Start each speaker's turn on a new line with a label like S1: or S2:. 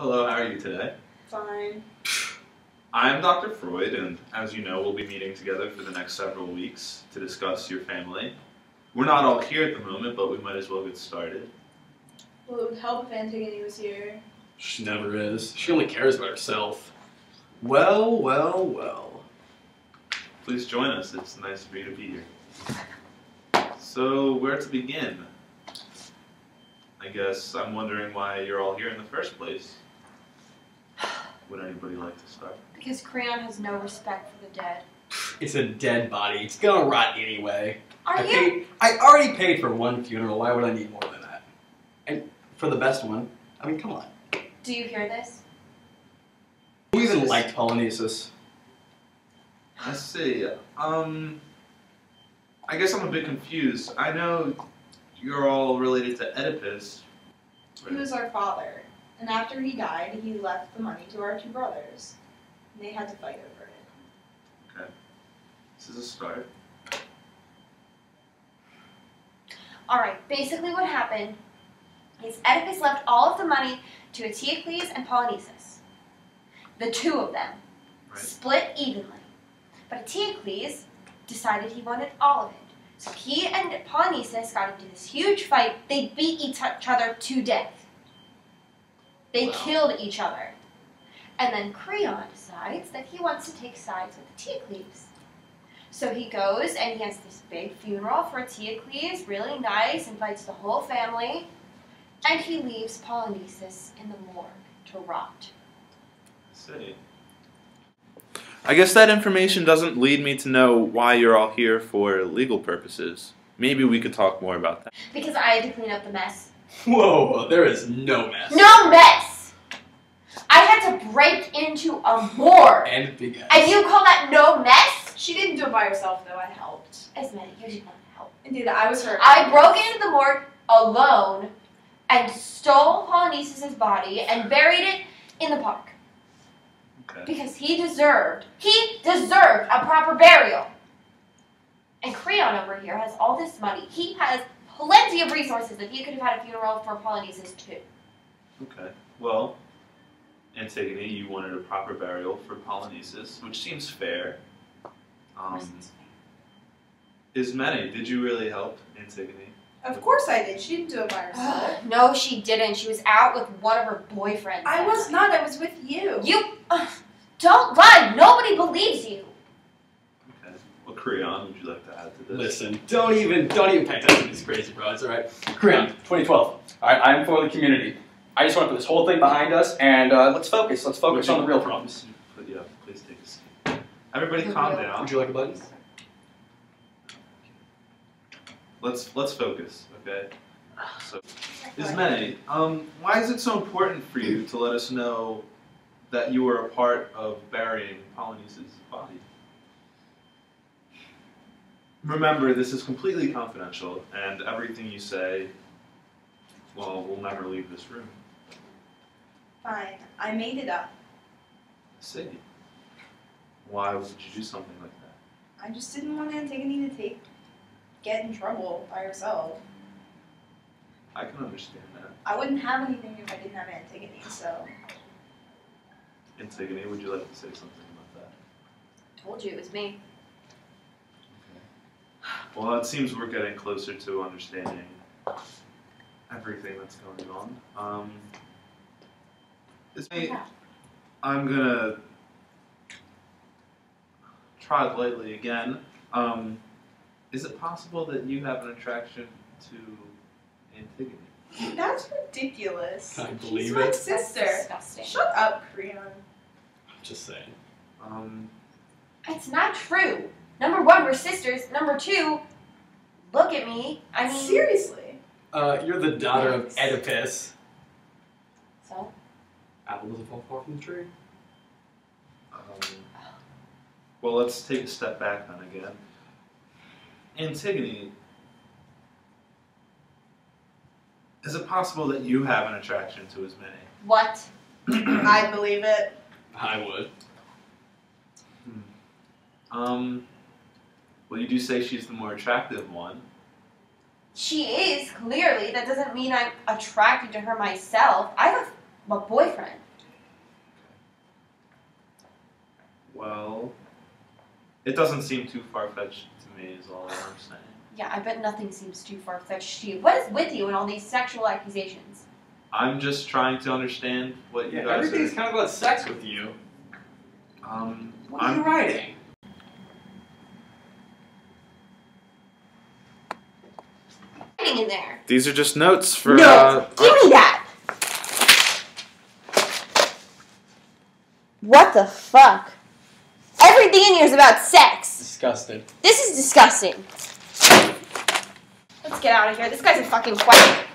S1: Hello, how are you today?
S2: Fine.
S1: I'm Dr. Freud, and as you know, we'll be meeting together for the next several weeks to discuss your family. We're not all here at the moment, but we might as well get started.
S2: Well, it would help if Antigone was here.
S3: She never is. She only cares about herself. Well, well, well.
S1: Please join us. It's nice for you to be here. So, where to begin? I guess I'm wondering why you're all here in the first place. Would anybody like to start?
S4: Because Creon has no respect for the dead.
S3: It's a dead body. It's gonna rot anyway.
S4: Are
S3: I
S4: you?
S3: paid. I already paid for one funeral. Why would I need more than that? And for the best one, I mean, come on.
S4: Do you hear this?
S3: Who even liked Polynices?
S1: I see. Um, I guess I'm a bit confused. I know you're all related to Oedipus.
S2: He was our father, and after he died, he left the money to our two brothers. And they had to fight over it. Okay.
S1: This is a start.
S4: Alright, basically what happened is Oedipus left all of the money to Eteocles and Polynices. The two of them.
S1: Right.
S4: Split evenly. But Eteocles decided he wanted all of it. So he and Polynices got into this huge fight. They beat each other to death. They
S1: Wow.
S4: killed each other. And then Creon decides that he wants to take sides with Eteocles. So he goes and he has this big funeral for Eteocles, really nice, invites the whole family, and he leaves Polynices in the morgue to rot.
S1: I see. I guess that information doesn't lead me to know why you're all here for legal purposes. Maybe we could talk more about that.
S4: Because I had to clean up the mess.
S3: Whoa, there is no mess.
S4: No mess! I had to break into a morgue.
S3: And big ass.
S4: And you call that no mess?
S2: She didn't do it by herself, though. I helped.
S4: Ismene, you did not want to help.
S2: Indeed, I was her.
S4: I broke into the morgue alone and stole Polynices' body and buried it in the park.
S1: Okay.
S4: Because he deserved, he deserved a proper burial. And Creon over here has all this money. He has plenty of resources that he could have had a funeral for Polynices too.
S1: Okay. Well, Antigone, you wanted a proper burial for Polynices, which seems fair. Um, Ismene, did you really help Antigone?
S2: Of course I did. She didn't do it by herself.
S4: no, she didn't. She was out with one of her boyfriends.
S2: I was not. I was with you.
S4: You uh, don't lie. Nobody believes you.
S1: Okay. Well, Creon, would you like to add to this?
S3: Listen, don't even don't even pay attention to these crazy broads, alright? Creon, 2012. Alright, I'm for the community. I just want to put this whole thing behind us and uh, let's focus. Let's focus on the real problems.
S1: Put- Yeah, please take a seat. Everybody calm down.
S3: Would you like a button?
S1: Let's let's focus, okay? So, Ismene, um, why is it so important for you to let us know that you were a part of burying Polynices' body? Remember, this is completely confidential, and everything you say, well, we'll never leave this room.
S2: Fine. I made it up.
S1: I see. Why would you do something like that?
S2: I just didn't want Antigone to take get in trouble by herself.
S1: I can understand that.
S2: I wouldn't have anything if I didn't have Antigone. So
S1: Antigone, would you like to say something about that?
S4: Told you it was me.
S1: Well, it seems we're getting closer to understanding everything that's going on. Um,
S4: Ismene,
S1: I'm gonna try lightly again. Um, is it possible that you have an attraction to Antigone?
S2: that's ridiculous.
S3: I
S2: She's
S3: believe
S2: my
S3: it.
S2: sister.
S4: That's disgusting.
S2: Shut up, Creon.
S3: I'm just saying.
S1: Um,
S4: It's not true. Number one, we're sisters. Number two, look at me. I mean,
S2: Seriously.
S3: Uh, you're the daughter of Oedipus.
S4: so
S3: Apple doesn't fall far from the tree.
S1: um, well, let's take a step back then again. Antigone, is it possible that you have an attraction to Ismene?
S4: what?
S2: I believe it.
S3: I would.
S1: Um, well, you do say she's the more attractive one.
S4: She is, clearly. That doesn't mean I'm attracted to her myself. I have a, boyfriend.
S1: Well, it doesn't seem too far fetched to me, is all I'm saying.
S4: Yeah, I bet nothing seems too far fetched to you. What is with you and all these sexual accusations?
S1: I'm just trying to understand what you
S3: yeah,
S1: guys.
S3: Everything's
S1: are...
S3: kind of about sex with you.
S1: Um,
S3: what are
S1: I'm...
S3: you writing?
S4: Writing? In there.
S1: these are just notes for.
S4: no,
S1: uh,
S4: give me that. What the fuck? Everything in here is about sex.
S3: Disgusting.
S4: This is disgusting. Let's get out of here. This guy's a fucking quack.